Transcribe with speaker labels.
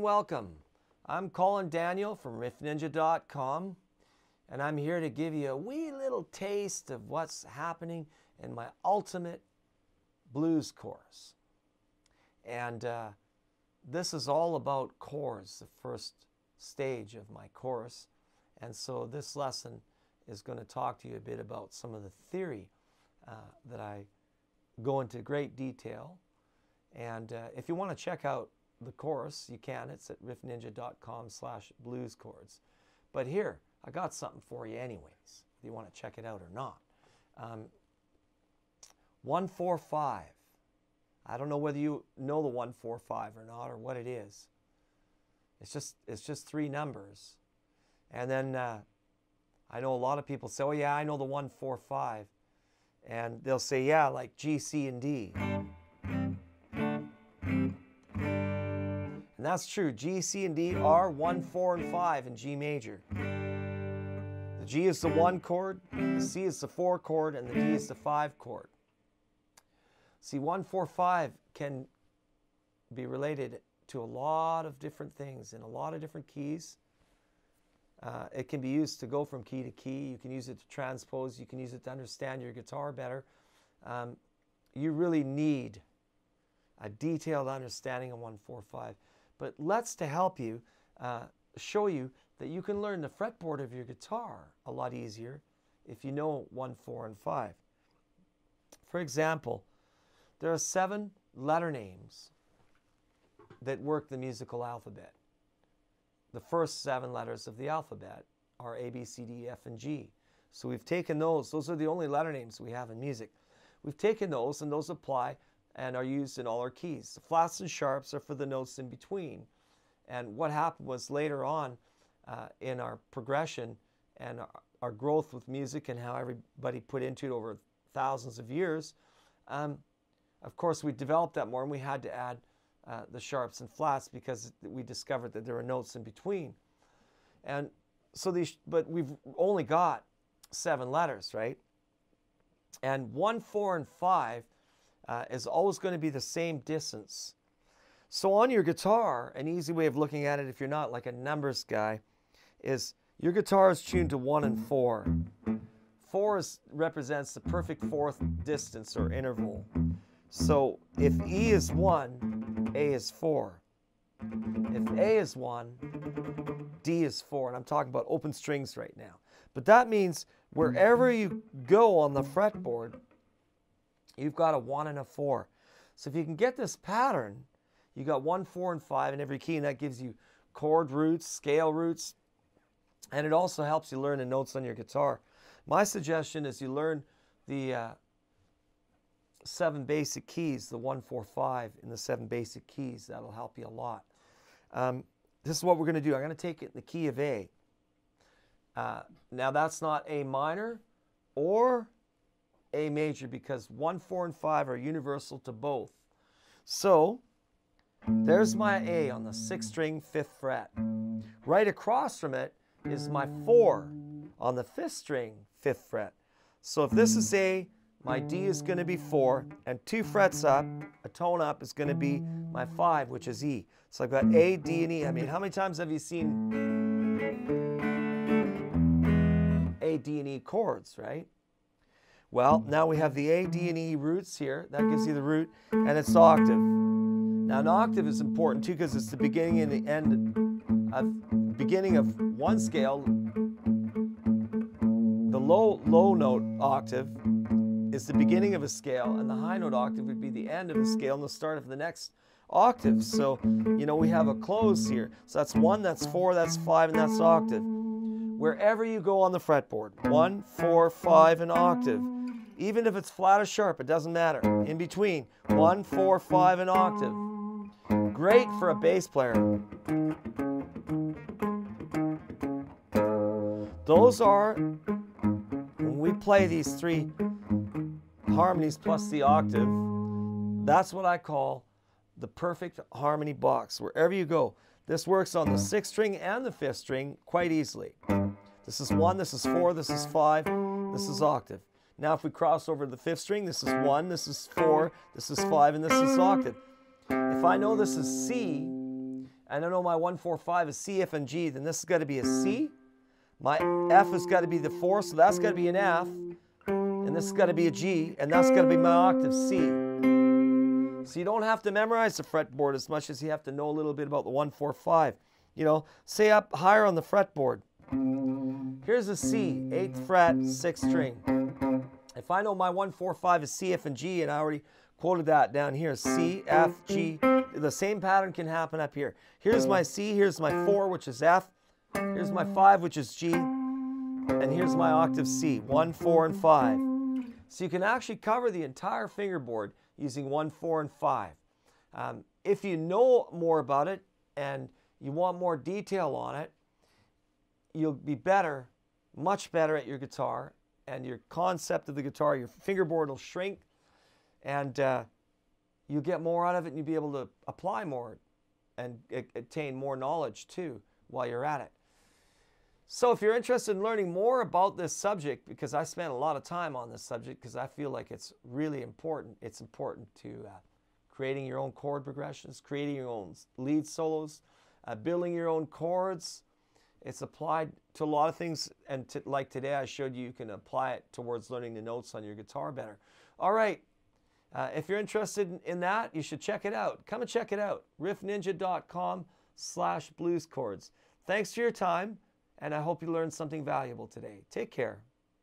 Speaker 1: welcome. I'm Colin Daniel from riffninja.com, and I'm here to give you a wee little taste of what's happening in my ultimate blues course. And uh, this is all about chords, the first stage of my course. And so this lesson is going to talk to you a bit about some of the theory uh, that I go into great detail. And uh, if you want to check out the course, you can. It's at riffninja.com slash blues chords. But here, I got something for you anyways, you want to check it out or not. Um, 145. I don't know whether you know the 145 or not or what it is. It's just, it's just three numbers. And then uh, I know a lot of people say, oh yeah, I know the 145. And they'll say, yeah, like G, C, and D. And that's true. G, C, and D are 1, 4, and 5 in G major. The G is the 1 chord, the C is the 4 chord, and the D is the 5 chord. See, 1, 4, 5 can be related to a lot of different things in a lot of different keys. Uh, it can be used to go from key to key. You can use it to transpose. You can use it to understand your guitar better. Um, you really need a detailed understanding of 145. But let's, to help you, uh, show you that you can learn the fretboard of your guitar a lot easier if you know 1, 4, and 5. For example, there are seven letter names that work the musical alphabet. The first seven letters of the alphabet are A, B, C, D, F, and G. So we've taken those, those are the only letter names we have in music. We've taken those and those apply and are used in all our keys. The flats and sharps are for the notes in between. And what happened was later on uh, in our progression and our, our, growth with music and how everybody put into it over thousands of years, um, of course, we developed that more and we had to add uh, the sharps and flats because we discovered that there are notes in between. And so these, but we've only got seven letters, right? And one, four, and five uh, is always going to be the same distance. So on your guitar, an easy way of looking at it if you're not like a numbers guy is your guitar is tuned to one and four. Four is, represents the perfect fourth distance or interval. So if E is one, A is four. If A is one, D is four. And I'm talking about open strings right now. But that means wherever you go on the fretboard, you've got a one and a four. So if you can get this pattern, you got one, four, and five in every key, and that gives you chord roots, scale roots, and it also helps you learn the notes on your guitar. My suggestion is you learn the uh, seven basic keys, the one, four, five in the seven basic keys. That'll help you a lot. Um, this is what we're going to do. I'm going to take it in the key of A. Uh, now that's not A minor or a major because 1, 4, and 5 are universal to both. So there's my A on the 6th string, 5th fret. Right across from it is my 4 on the 5th string, 5th fret. So if this is A, my D is going to be 4, and two frets up, a tone up, is going to be my 5, which is E. So I've got A, D, and E. I mean, how many times have you seen A, D, and E chords, right? Well, now we have the A, D, and E roots here. That gives you the root, and it's the octave. Now, an octave is important too because it's the beginning and the end of beginning of one scale. The low low note octave is the beginning of a scale, and the high note octave would be the end of the scale and the start of the next octave. So, you know, we have a close here. So that's one, that's four, that's five, and that's octave. Wherever you go on the fretboard, one, four, five, and octave even if it's flat or sharp, it doesn't matter. In between, one, four, five, and octave. Great for a bass player. Those are, when we play these three harmonies plus the octave, that's what I call the perfect harmony box. Wherever you go, this works on the sixth string and the fifth string quite easily. This is one, this is four, this is five, this is octave. Now if we cross over to the fifth string, this is one, this is four, this is five, and this is octave. If I know this is C, and I know my 145 is C, F, and G, then this has got to be a C. My F has got to be the 4, so that's got to be an F. And this has got to be a G, and that's got to be my octave C. So you don't have to memorize the fretboard as much as you have to know a little bit about the 145. You know, say up higher on the fretboard. Here's a C, 8th fret, 6th string. If I know my 145 is C, F, and G, and I already quoted that down here, C, F, G, the same pattern can happen up here. Here's my C, here's my 4, which is F, here's my 5, which is G, and here's my octave C, 1, 4, and 5. So you can actually cover the entire fingerboard using 1, 4, and 5. Um, if you know more about it and you want more detail on it, you'll be better, much better at your guitar and your concept of the guitar, your fingerboard will shrink and uh, you'll get more out of it and you'll be able to apply more and attain more knowledge too while you're at it. So if you're interested in learning more about this subject, because I spent a lot of time on this subject because I feel like it's really important. It's important to uh, creating your own chord progressions, creating your own lead solos, uh, building your own chords. It's applied to a lot of things, and to, like today I showed you, you can apply it towards learning the notes on your guitar better. All right, uh, if you're interested in, in, that, you should check it out. Come and check it out, riffninja.com slash blues chords. Thanks for your time, and I hope you learned something valuable today. Take care.